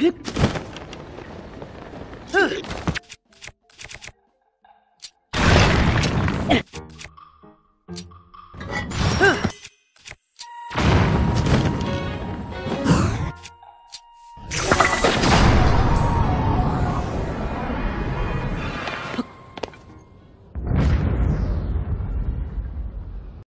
khiếp.